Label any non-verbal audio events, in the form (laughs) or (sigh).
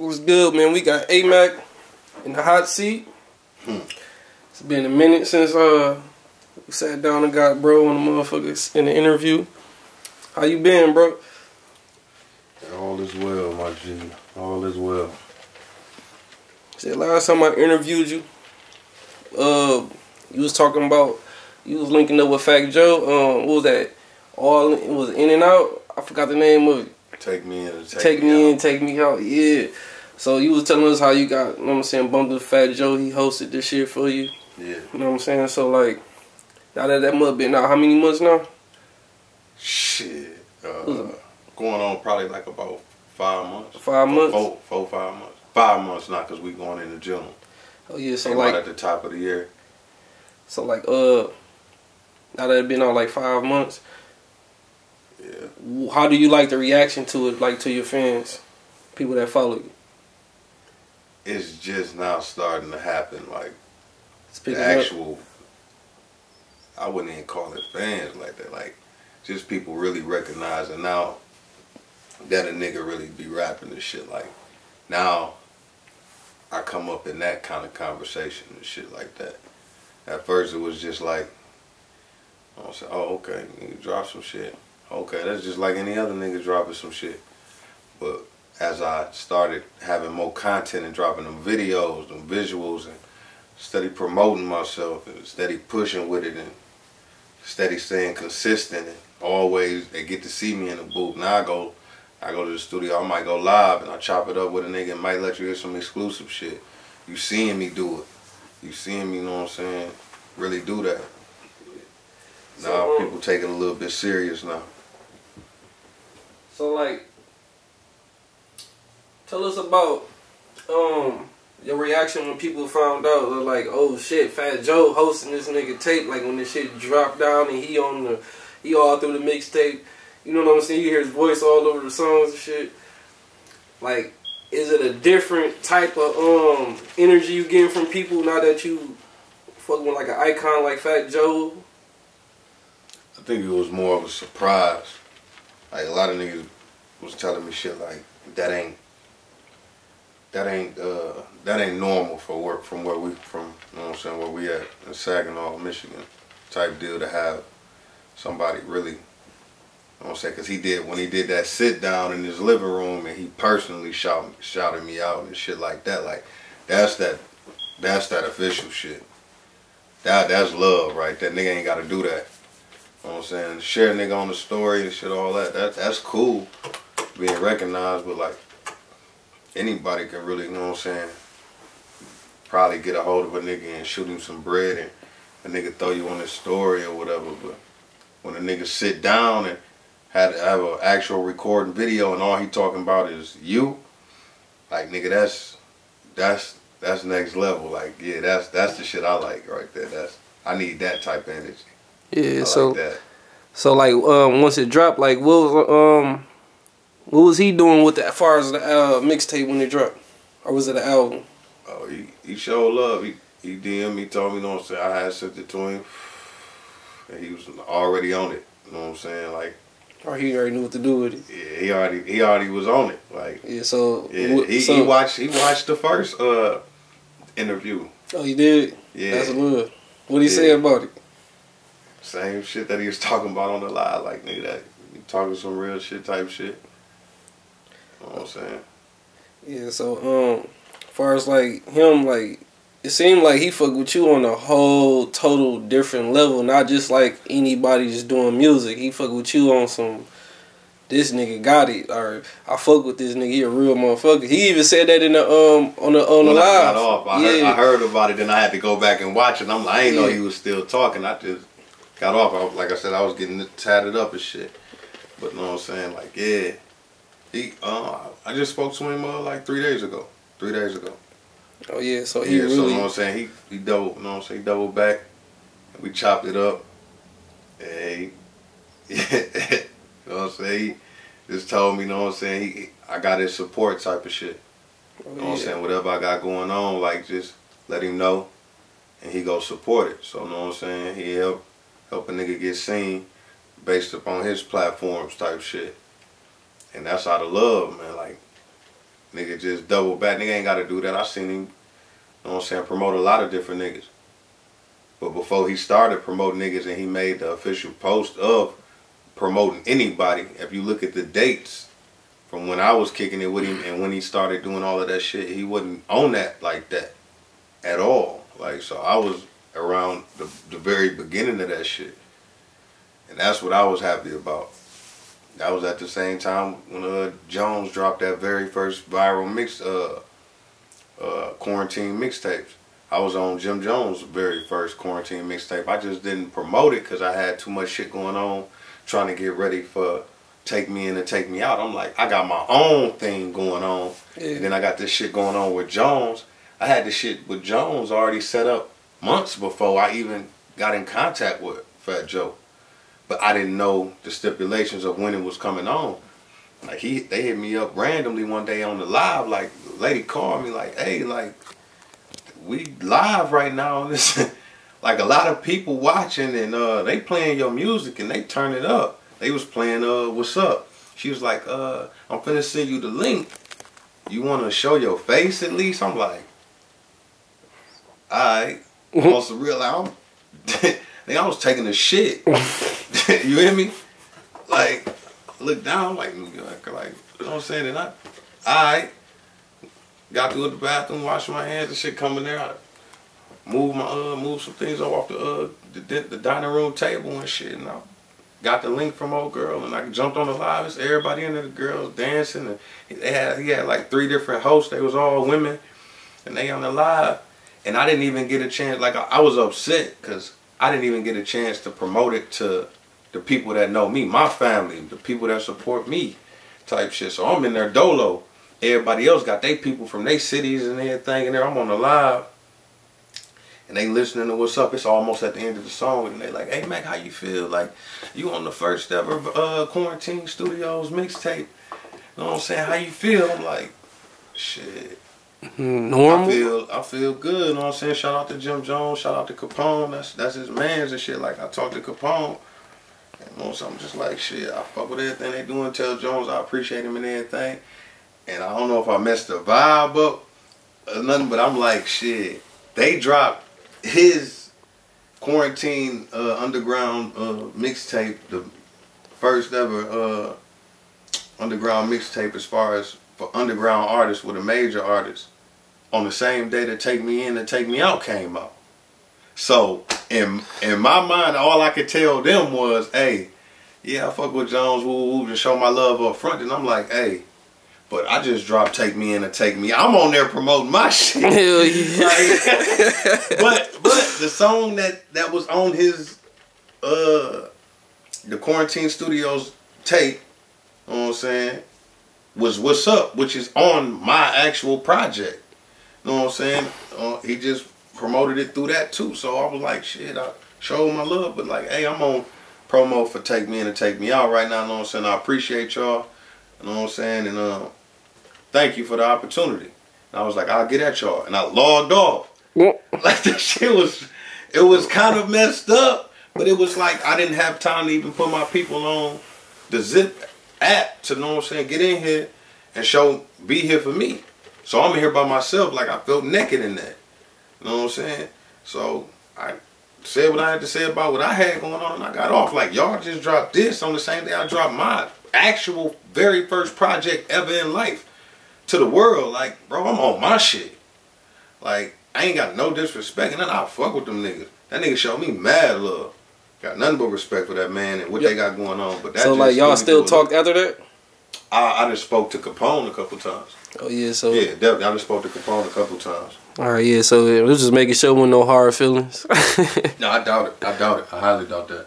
What's good, man? We got Aye Mack in the hot seat. Hmm. It's been a minute since uh we sat down and got bro and the motherfuckers in the interview. How you been, bro? All is well, my G. All is well. See, last time I interviewed you, uh, you was talking about you was linking up with Fat Joe. Um, what was that? All it was in and out. I forgot the name of it. Take me in. Take, take me, me in. Take me out. Yeah. So you was telling us how you got, you know what I'm saying, bumped with Fat Joe. He hosted this shit for you. Yeah. You know what I'm saying? So like, now that that must been out, how many months now? Shit. Uh, going on probably like about five months. Five months. Four, four, five months. Five months now, cause we going in the gym. Oh yeah, so Came like at the top of the year. So like, uh, now that it been on like five months. Yeah. How do you like the reaction to it, like to your fans, people that follow you? it's just now starting to happen. Like the actual, up. I wouldn't even call it fans like that. Like just people really recognizing now that a nigga really be rapping this shit. Like now, I come up in that kind of conversation and shit like that. At first, it was just like, I say, oh okay, you drop some shit. Okay, that's just like any other nigga dropping some shit. But as I started having more content and dropping them videos and visuals and steady promoting myself and steady pushing with it and steady staying consistent and always they get to see me in the booth. Now I go I go to the studio, I might go live and I chop it up with a nigga and might let you hear some exclusive shit. You seeing me do it. You seeing me, you know what I'm saying, really do that. Now um, people take it a little bit serious now. So like Tell us about um your reaction when people found out. They're like, oh shit, Fat Joe hosting this nigga tape. Like when this shit dropped down and he on the he all through the mixtape. You know what I'm saying? You hear his voice all over the songs and shit. Like, is it a different type of um energy you getting from people now that you fucking with like an icon like Fat Joe? I think it was more of a surprise. Like a lot of niggas was telling me shit like that ain't that ain't uh, that ain't normal for work from where we from. You know what I'm saying? Where we at in Saginaw, Michigan, type deal to have somebody really. You know what I'm saying? Because he did when he did that sit down in his living room and he personally shout, shouted me out and shit like that. Like that's that that's that official shit. That that's love right That Nigga ain't got to do that. You know what I'm saying? Share nigga on the story and shit, all that. That that's cool, being recognized, but like anybody can really, you know what I'm saying, probably get a hold of a nigga and shoot him some bread and a nigga throw you on his story or whatever. But when a nigga sit down and had have an actual recording video and all he talking about is you, like nigga, that's that's that's next level. Like yeah, that's that's the shit I like right there. That's I need that type of energy. Yeah, I so like so like um once it dropped, like what was um what was he doing with that as far as the uh, mixtape when it dropped? Or was it an album? Oh, he, he showed love. He he DM me, told me, you know what I'm saying, I had sent it to him. And he was already on it. You know what I'm saying? Like or he already knew what to do with it. Yeah, he already he already was on it. Like Yeah, so yeah, he, so, he watched he watched the first uh interview. Oh he did? Yeah. That's good. What did he yeah. say about it? Same shit that he was (laughs) talking about on the live, like nigga that talking some real shit type shit. You know what I'm saying? Yeah, so um as far as like him like it seemed like he fuck with you on a whole total different level, not just like anybody just doing music. He fuck with you on some this nigga got it or I fuck with this nigga, he a real motherfucker. He even said that in the um on the on the live. I got off, I, yeah. heard, I heard about it, then I had to go back and watch it. I'm like, I ain't yeah. know he was still talking. I just got off. I, like I said, I was getting tatted up and shit. But you know what I'm saying? Like, yeah. He, uh, I just spoke to him uh, like three days ago. Three days ago. Oh yeah, so he yeah, really. So you know what I'm saying? He he double, you know what I'm saying? He doubled back. We chopped it up. And he, (laughs) you know what I'm saying? He just told me, you know what I'm saying? He, I got his support type of shit. Oh, you know yeah. what I'm saying? Whatever I got going on, like just let him know, and he go support it. So you know what I'm saying? He help help a nigga get seen based upon his platforms type shit and that's out of love, man. Like nigga just double back. Nigga ain't gotta do that. I seen him, you know what I'm saying, promote a lot of different niggas. But before he started promoting niggas and he made the official post of promoting anybody, if you look at the dates from when I was kicking it with him and when he started doing all of that shit, he wasn't on that like that at all. Like so I was around the, the very beginning of that shit. And that's what I was happy about. That was at the same time when uh, Jones dropped that very first viral mix, uh, uh, quarantine mixtapes. I was on Jim Jones' very first quarantine mixtape. I just didn't promote it because I had too much shit going on, trying to get ready for Take Me In and Take Me Out. I'm like, I got my own thing going on, yeah. and then I got this shit going on with Jones. I had this shit with Jones already set up months before I even got in contact with Fat Joe but I didn't know the stipulations of when it was coming on. Like he, they hit me up randomly one day on the live. Like lady called me like, "Hey, like we live right now." on This, (laughs) like a lot of people watching, and uh, they playing your music, and they turn it up. They was playing uh, "What's Up." She was like, uh, "I'm finna send you the link. You want to show your face at least?" I'm like, "All right." (laughs) Also real, I'm. (laughs) I was taking a shit. (laughs) you hear me? Like, look down, like, like, like you know what I'm saying? And I, I got to go to the bathroom, wash my hands and shit coming there. I move my, uh, move some things off the, uh, the, the dining room table and shit. And I got the link from old girl and I jumped on the live. It's everybody in there, the girls dancing. And they had, he had like three different hosts. They was all women and they on the live. And I didn't even get a chance, like I, I was upset because I didn't even get a chance to promote it to the people that know me, my family, the people that support me type shit. So I'm in there dolo. Everybody else got their people from their cities and everything in there. I'm on the live. And they listening to what's up. It's almost at the end of the song. And they like, hey, Mack, how you feel? Like, you on the first ever uh, Quarantine Studios mixtape. You know what I'm saying? How you feel? I'm like, shit. Normal. I feel I feel good. You know what I'm saying? Shout out to Jim Jones. Shout out to Capone. That's that's his man's and shit. Like I talked to Capone. So I'm just like shit. I fuck with everything they doing. Tell Jones I appreciate him and everything. And I don't know if I messed the vibe up or nothing, but I'm like shit. They dropped his quarantine uh, underground uh, mixtape, the first ever uh, underground mixtape as far as for underground artists with a major artist on the same day that Take Me In and Take Me Out came out. So in in my mind, all I could tell them was, hey, yeah, I fuck with Jones, woo woo, and show my love up front. And I'm like, hey, but I just dropped Take Me In and Take Me. I'm on there promoting my (laughs) shit. Hell yeah. but but the song that that was on his uh the Quarantine Studios tape, you know what I'm saying, was What's Up, which is on my actual project. You know what I'm saying? Uh, he just promoted it through that too. So I was like, shit, I showed my love, but like, hey, I'm on promo for Take Me In and Take Me Out right now. You know what I'm saying? I appreciate y'all. You know what I'm saying? And uh, thank you for the opportunity. And I was like, I'll get at y'all. And I logged off. Yeah. (laughs) Like this shit was, it was kind of messed up, but it was like I didn't have time to even put my people on the zip app to know what I'm saying, get in here and show, be here for me. So I'm here by myself, like I felt naked in that. You know what I'm saying? So I said what I had to say about what I had going on and I got off. Like y'all just dropped this on the same day I dropped my actual very first project ever in life to the world. Like, bro, I'm on my shit. Like, I ain't got no disrespect and then I fuck with them niggas. That nigga showed me mad love. Got nothing but respect for that man and what yep. they got going on. But that so like y'all still talked after that? I, I just spoke to Capone a couple times. Oh yeah, so yeah, definitely. I just spoke to Capone a couple times. All right, yeah. So it was just making sure with no hard feelings. (laughs) no, I doubt it. I doubt it. I highly doubt that.